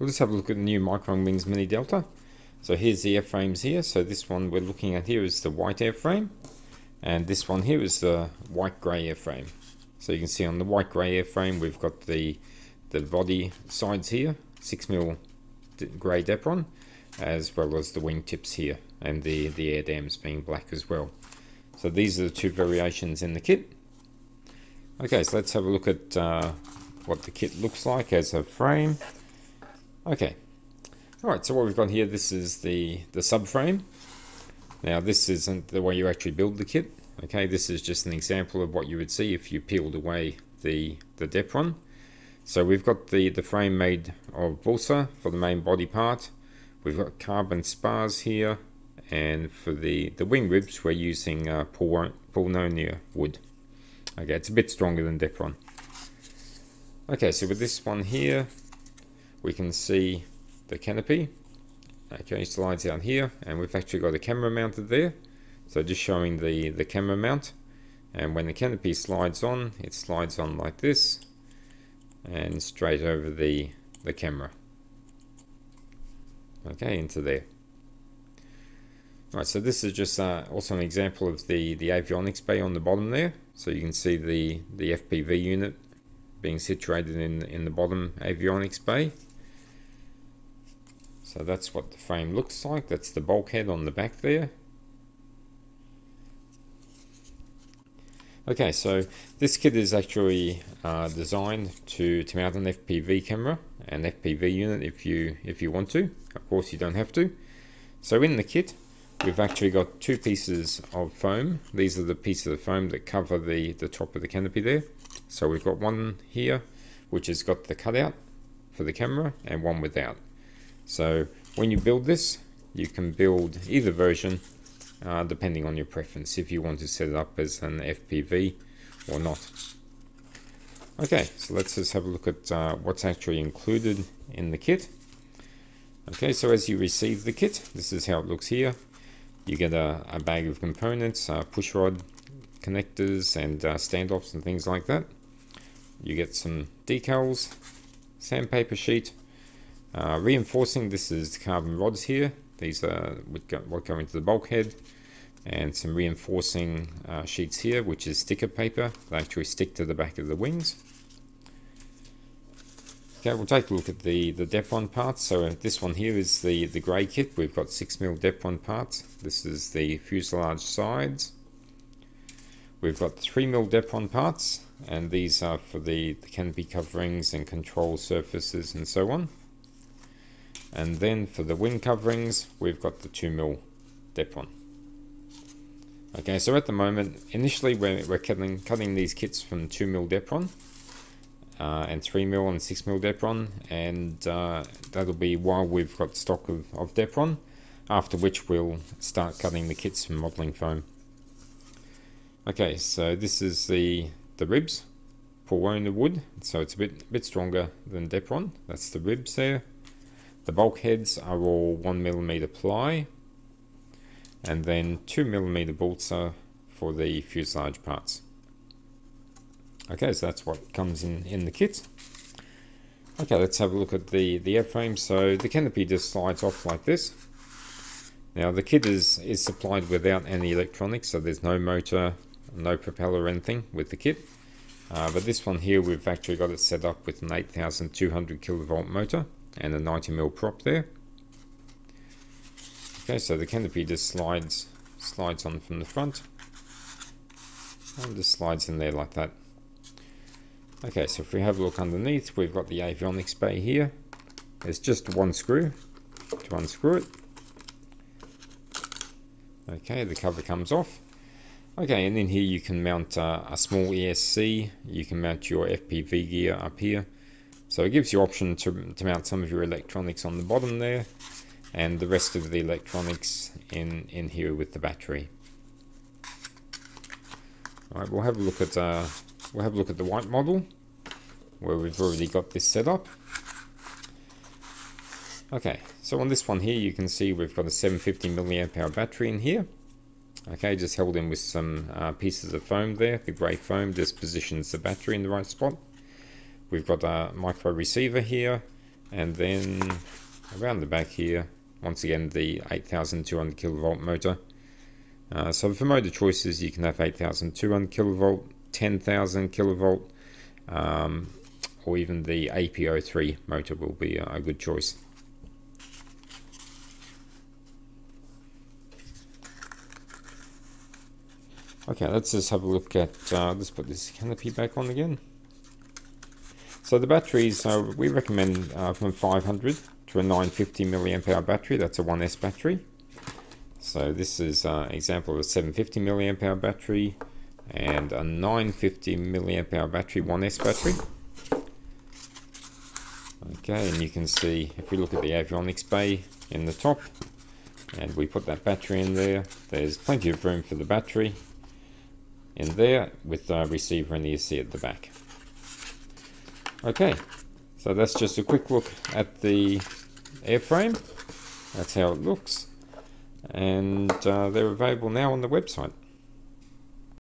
we'll just have a look at the new Micron Wings Mini Delta. So here's the airframes here. So this one we're looking at here is the white airframe. And this one here is the white grey airframe. So you can see on the white grey airframe we've got the the body sides here, 6mm grey Depron, as well as the wingtips here, and the, the air dams being black as well. So these are the two variations in the kit. Okay, so let's have a look at uh, what the kit looks like as a frame. Okay, alright, so what we've got here, this is the, the subframe. Now this isn't the way you actually build the kit. Okay, this is just an example of what you would see if you peeled away the, the Depron. So we've got the, the frame made of balsa for the main body part. We've got carbon spars here. And for the, the wing ribs, we're using uh, Paulownia wood. Okay, it's a bit stronger than Depron. Okay, so with this one here, we can see the canopy. Okay, it slides down here, and we've actually got a camera mounted there. So just showing the, the camera mount. And when the canopy slides on, it slides on like this, and straight over the, the camera. Okay, into there. Right, so this is just uh, also an example of the, the avionics bay on the bottom there. So you can see the, the FPV unit being situated in, in the bottom avionics bay. So that's what the frame looks like. That's the bulkhead on the back there. Okay, so this kit is actually uh, designed to, to mount an FPV camera and FPV unit if you if you want to. Of course, you don't have to. So in the kit, we've actually got two pieces of foam. These are the pieces of foam that cover the, the top of the canopy there. So we've got one here, which has got the cutout for the camera, and one without. So when you build this, you can build either version uh, depending on your preference if you want to set it up as an FPV or not. Okay, so let's just have a look at uh, what's actually included in the kit. Okay, so as you receive the kit, this is how it looks here. You get a, a bag of components, uh, push rod connectors and uh, standoffs and things like that. You get some decals, sandpaper sheet, uh, reinforcing, this is carbon rods here. These are what go, into the bulkhead. And some reinforcing uh, sheets here which is sticker paper. They actually stick to the back of the wings. Okay we'll take a look at the the Depron parts. So this one here is the the grey kit. We've got 6mm Depron parts. This is the fuselage sides. We've got 3mm Depron parts and these are for the, the canopy coverings and control surfaces and so on and then for the wing coverings we've got the 2mm Depron Okay, so at the moment, initially we're, we're cutting, cutting these kits from 2mm Depron uh, and 3mm and 6mm Depron, and uh, that'll be while we've got stock of, of Depron, after which we'll start cutting the kits from modelling foam. Okay, so this is the, the ribs, Paulownia wood, so it's a bit, bit stronger than Depron, that's the ribs there. The bulkheads are all 1mm ply, and then 2 millimeter balsa for the fuselage parts. Okay, so that's what comes in, in the kit. Okay, let's have a look at the, the airframe. So the canopy just slides off like this. Now the kit is, is supplied without any electronics, so there's no motor, no propeller or anything with the kit. Uh, but this one here, we've actually got it set up with an 8200 kilovolt motor and a 90 mil prop there. Okay, so the canopy just slides slides on from the front and just slides in there like that. Okay, so if we have a look underneath, we've got the avionics bay here. There's just one screw to unscrew it. Okay, the cover comes off. Okay, and then here you can mount uh, a small ESC. You can mount your FPV gear up here. So it gives you option to, to mount some of your electronics on the bottom there and the rest of the electronics in in here with the battery. All right we'll have a look at uh, we'll have a look at the white model where we've already got this set up. Okay so on this one here you can see we've got a 750 milliamp hour battery in here. Okay just held in with some uh, pieces of foam there. The grey foam just positions the battery in the right spot we've got a micro receiver here and then around the back here once again the 8200 kilovolt motor uh, so for motor choices you can have 8200 kilovolt 10,000 kilovolt um, or even the AP03 motor will be a, a good choice Okay, let's just have a look at, uh, let's put this canopy back on again. So the batteries, we recommend uh, from 500 to a 950 milliamp hour battery. That's a 1S battery. So this is an uh, example of a 750 milliamp hour battery and a 950 milliamp hour battery, 1S battery. Okay, and you can see if we look at the avionics bay in the top and we put that battery in there, there's plenty of room for the battery in there with the receiver and the ESC at the back. Okay, so that's just a quick look at the airframe. That's how it looks. And uh, they're available now on the website.